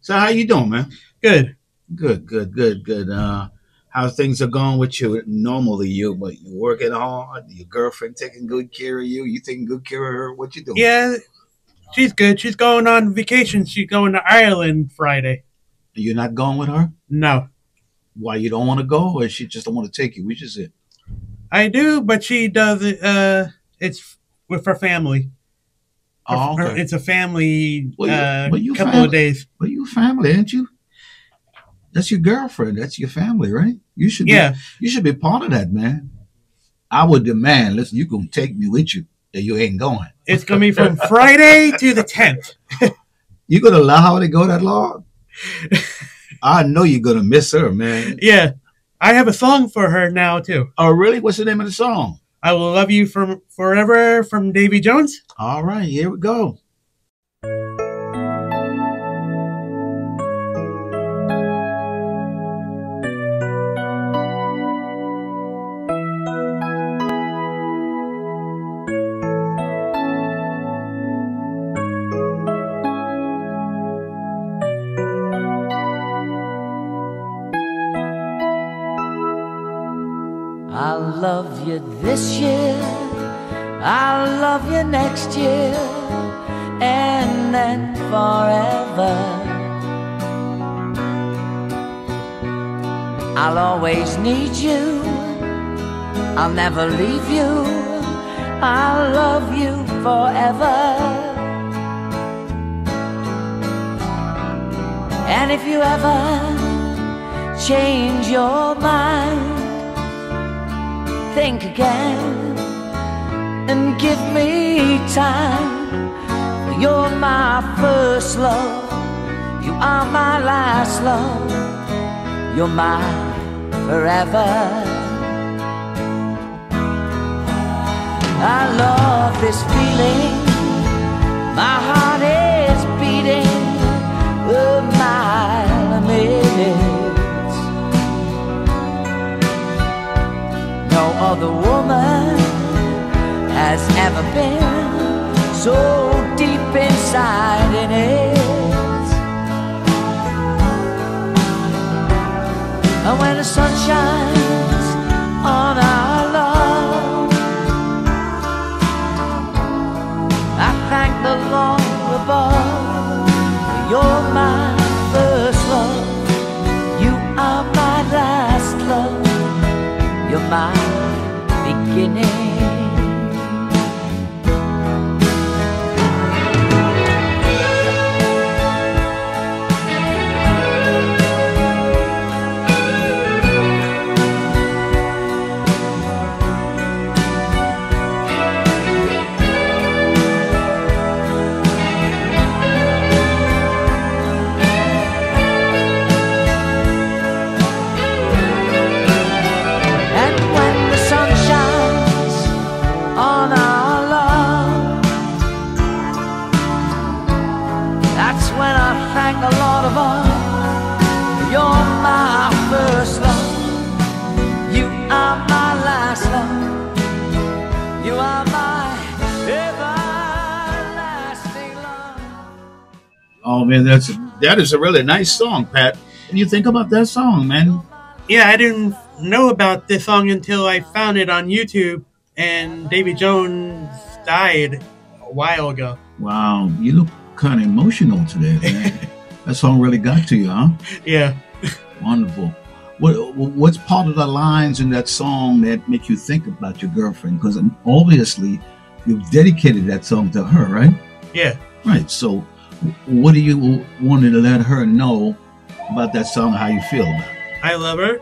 So how you doing, man? Good. Good, good, good, good. Uh, how things are going with you? Normally, you but you working hard. Your girlfriend taking good care of you. You taking good care of her. What you doing? Yeah, she's good. She's going on vacation. She's going to Ireland Friday. You're not going with her? No, Why you don't want to go, or she just don't want to take you? Which is it? I do, but she does it. Uh, it's with her family. Oh, her- it's a family Well, you- uh, well, you couple family. of days. But you family, ain't you? That's your girlfriend. That's your family, right? You should. Be, Yeah, You should be part of that, man. I would demand. Listen, you gonna take me with you, or you ain't going. it's gonna be from Friday to the tenth. You gonna allow her to go that long? I know you're gonna miss her, man. Yeah, I have a song for her now too. Oh, really? What's the name of the song? I will love you from forever from Davy Jones. All right, here we go. Love you this year, I'll love you next year, and then forever. I'll always need you, I'll never leave you, I'll love you forever. And if you ever change your mind, think again and give me time. You're my first love, you are my last love, you're my forever. I love this feeling, my heart has ever been so deep inside in it. And when the sun shines on our love, I thank the Lord above. You're my first love, you are my last love you're my beginning. Oh man, that's that is a really nice song, Pat. What do you think about that song, man? Yeah, I didn't know about this song until I found it on YouTube, and Davy Jones died a while ago. Wow, you look kind of emotional today, man. that song really got to you, huh? Yeah. Wonderful. What what's part of the lines in that song that make you think about your girlfriend? Because obviously, you've dedicated that song to her, right? Yeah. Right. So, what do you want to let her know about that song? How you feel about it? I love her.